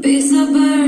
Be so.